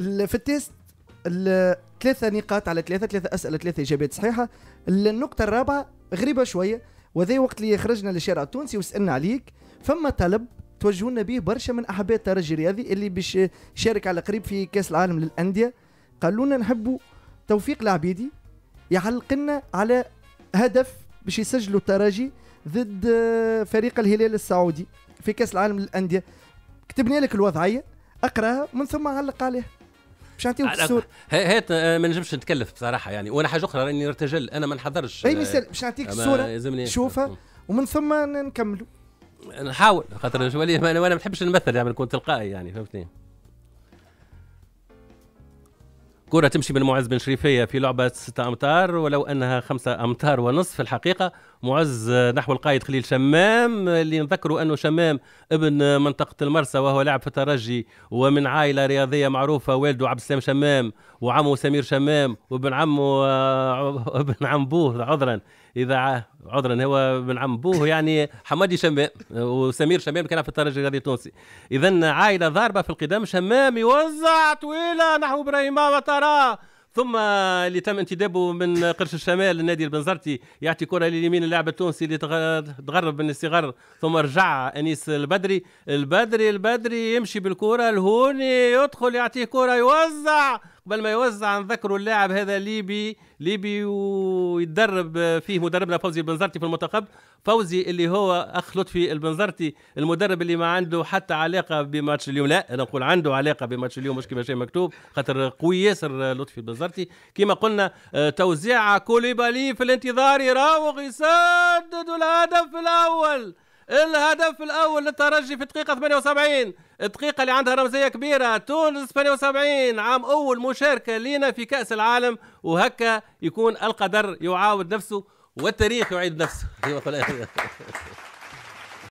في التيست ال- ثلاثة نقاط على ثلاثة ثلاثة أسئلة ثلاثة إجابات صحيحة. النقطة الرابعة غريبة شوية. وذي وقت اللي خرجنا للشارع التونسي وسألنا عليك فما طلب توجهونا به برشا من أحباء الترجي الرياضي اللي باش يشارك على قريب في كأس العالم للأندية. قالوا لنا نحبوا توفيق العبيدي يعلق لنا على هدف باش يسجلوا الترجي ضد فريق الهلال السعودي في كأس العالم للأندية. كتبنا لك الوضعية اقراها ومن ثم علق عليها. باش نعطيوك الصورة هات آه، ما نجمش نتكلف بصراحة يعني. وأنا حاجة أخرى راني نرتجل أنا ما نحضرش أي آه، مثال باش نعطيك الصورة يلزمني- شوفها ومن ثم نكملوا نحاول خاطر وأنا ما نحبش نمثل يعني نكون تلقائي يعني فهمتني؟ كرة تمشي من معز بن شريفية في لعبة ستة أمتار ولو أنها خمسة أمتار ونصف في الحقيقة. معز نحو القائد خليل شمام اللي نذكروا أنه شمام ابن منطقة المرسى وهو لاعب في الترجي ومن عائلة رياضية معروفة والده عبد السلام شمام وعمه سمير شمام وابن عمه آه، ابن عم بوه عذرا. إذا عذرا هو ابن عم بوه يعني حمادي شمام وسمير شمام كان في الترجي الرياضي التونسي. إذا عائلة ضاربة في القدام شمام يوزع طويلة نحو إبراهيم وتراه ثم اللي تم انتدابه من قرش الشمال للنادي البنزرتي يعطي كرة لليمين اللاعب التونسي اللي تغ- تغرب من الصغر ثم رجع أنيس البدري. البدري البدري يمشي بالكرة الهوني يدخل يعطيه كرة يوزع قبل ما يوزع نذكروا اللاعب هذا ليبي ليبي ويتدرب فيه مدربنا فوزي البنزرتي في المنتخب. فوزي اللي هو أخ لطفي البنزرتي المدرب اللي ما عنده حتى علاقة بماتش اليوم. لا أنا نقول عنده علاقة بماتش اليوم مش كما شيء مكتوب. خاطر قوي ياسر لطفي البنزرتي. كما قلنا توزيع كوليبالي في الانتظار يراوغ يسدد الهدف الأول. الهدف الأول للترجي في الدقيقه 78 الدقيقه اللي عندها رمزية كبيرة. تونس 78 عام أول مشاركه لنا في كأس العالم. وهكا يكون القدر يعاود نفسه والتاريخ يعيد نفسه.